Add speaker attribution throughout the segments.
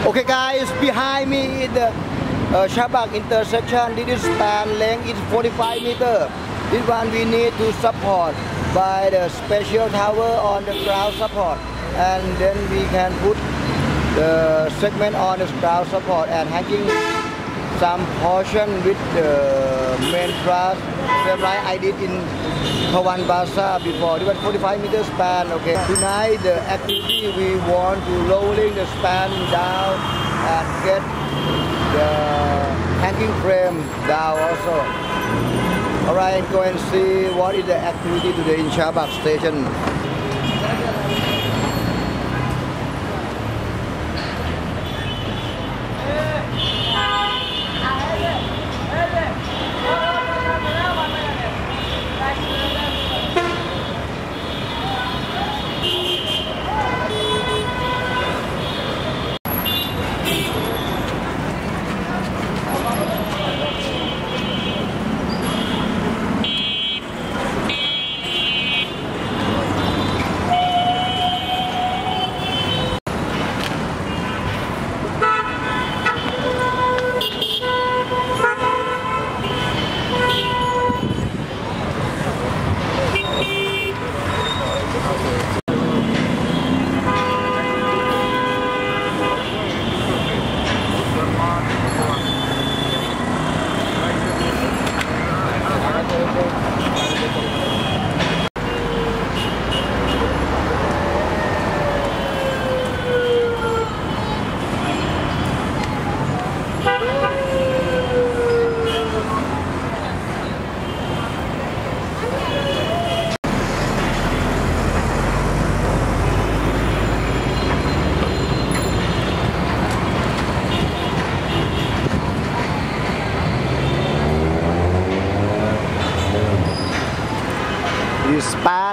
Speaker 1: Okay guys, behind me is the uh, Shahbagh intersection. This span length is 45 meter. This one we need to support by the special tower on the ground support. And then we can put the segment on the ground support and hanging some portion with the main truss, same like I did in Karwan Bazar before. It was 45 meter span. Okay. Tonight the activity we want to lowering the span down and get the hanging frame down also. Alright, go and see what is the activity today in Shahbagh station.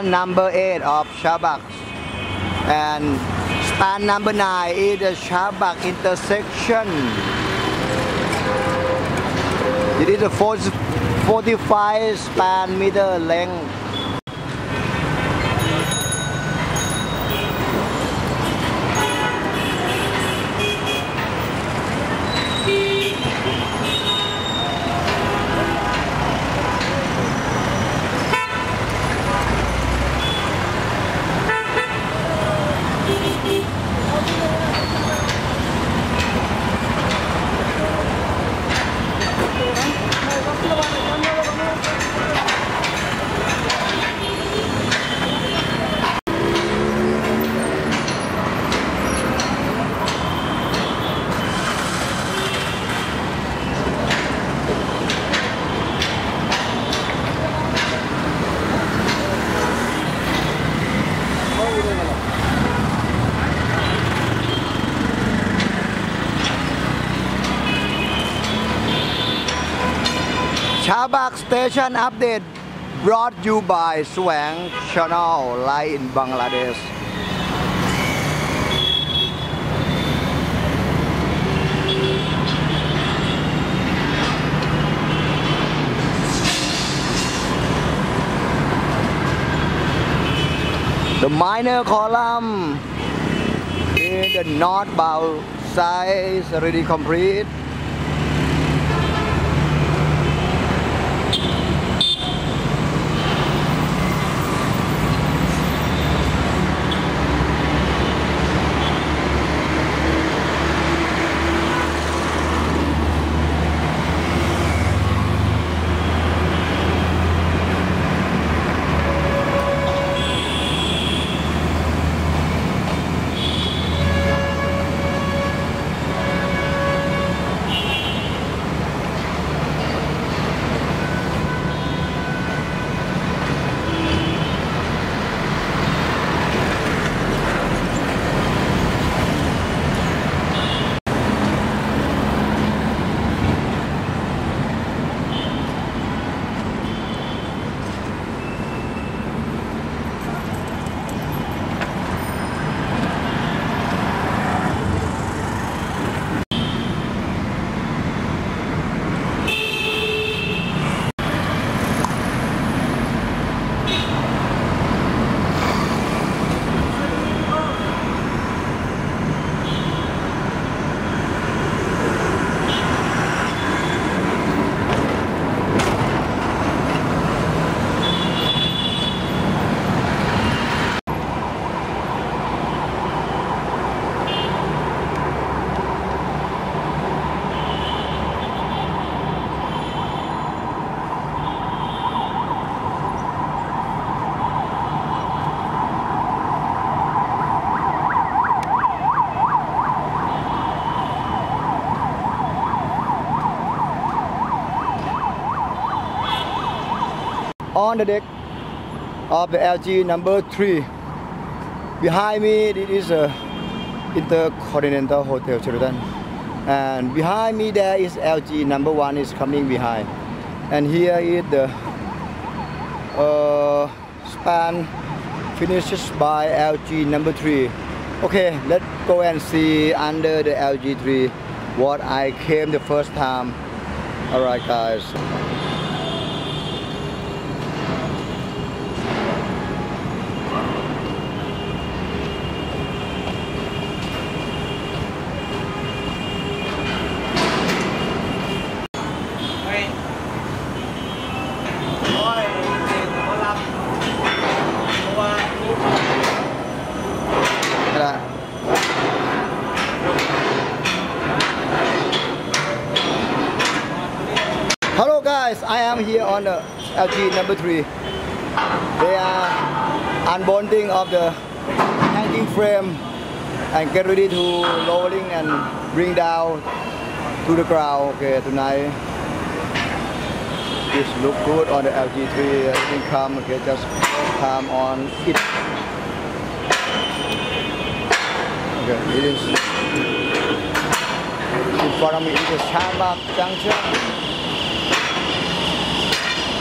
Speaker 1: Number 8 of Shahbagh. And span number 9 is the Shahbagh intersection. It is a 45 span meter length Shahbagh Station Update brought you by Sawang Channel live in Bangladesh. The minor column in the northbound side is already complete. On the deck of the LG number three. Behind me, it is a Intercontinental Hotel Sheraton, and behind me there is LG number one is coming behind, and here is the uh, span finishes by LG number three. Okay, let's go and see under the LG tree what I came the first time. Alright guys. Guys, I am here on the LG number 3. They are unbonding of the hanging frame and get ready to lowering and bring down to the ground. Okay, tonight this look good on the LG3 income. Okay, just come on it. Okay, it is in front of me is the Shahbagh Junction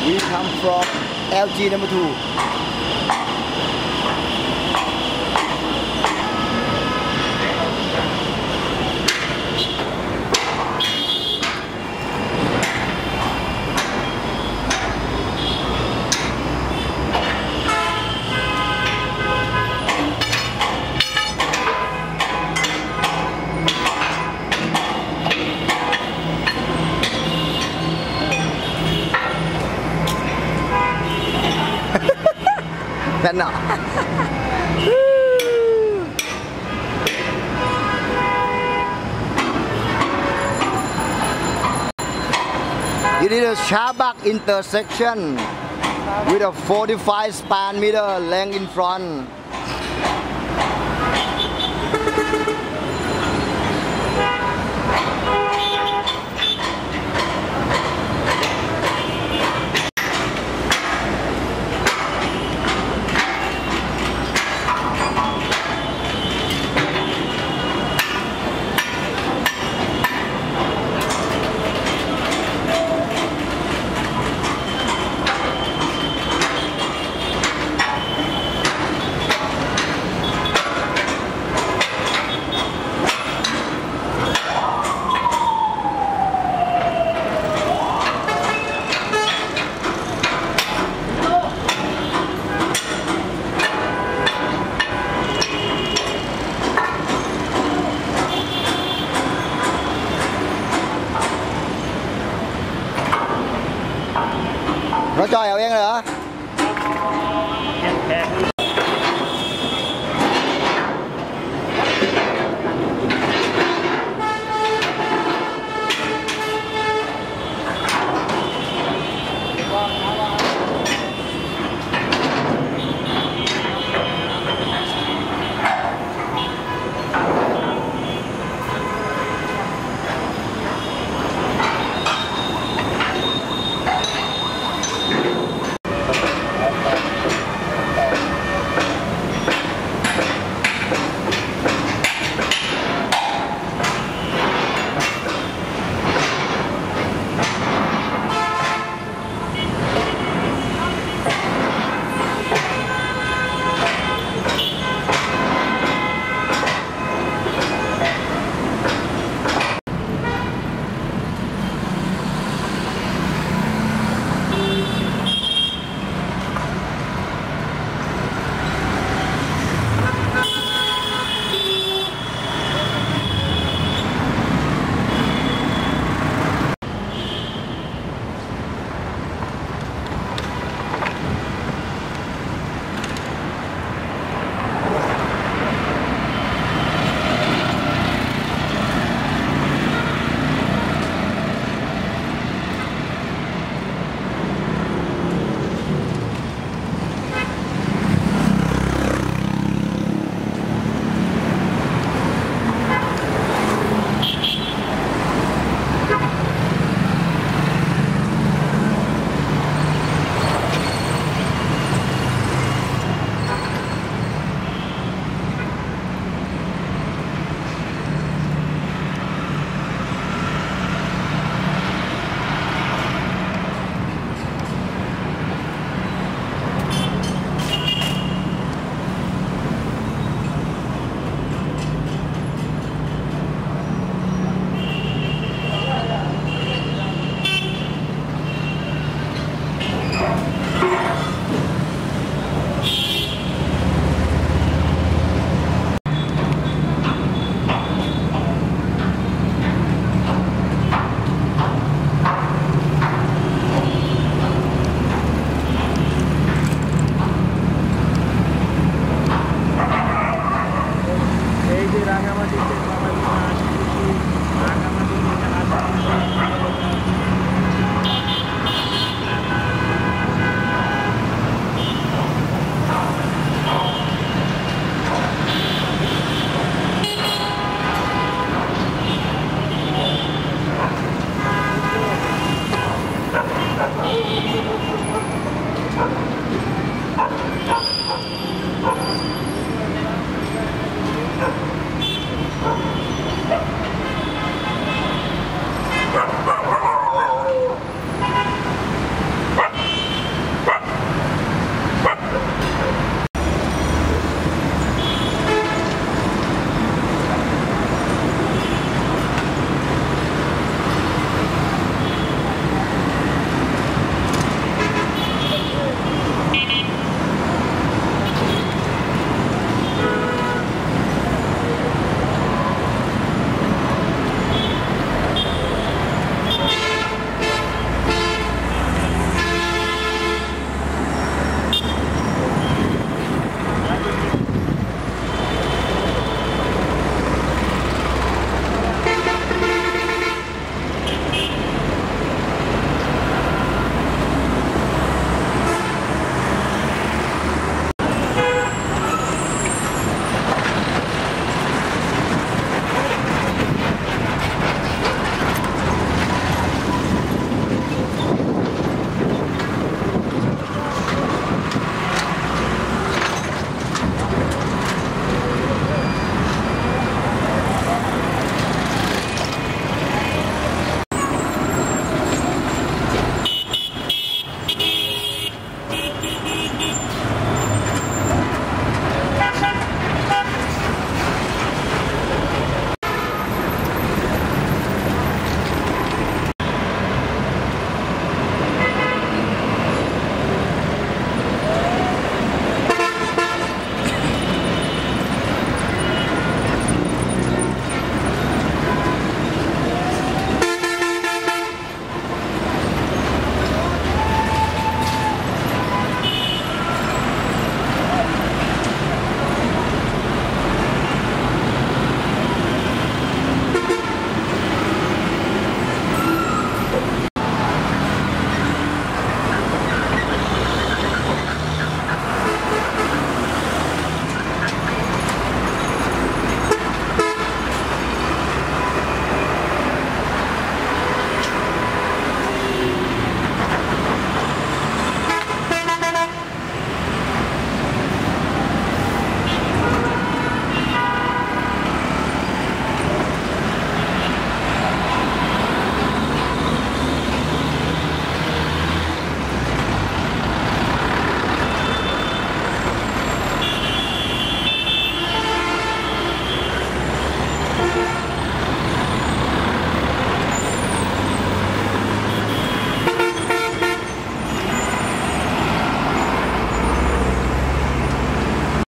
Speaker 1: we come from LG number two. Then no. It is a Shahbagh intersection with a 45 span meter length in front. Yeah.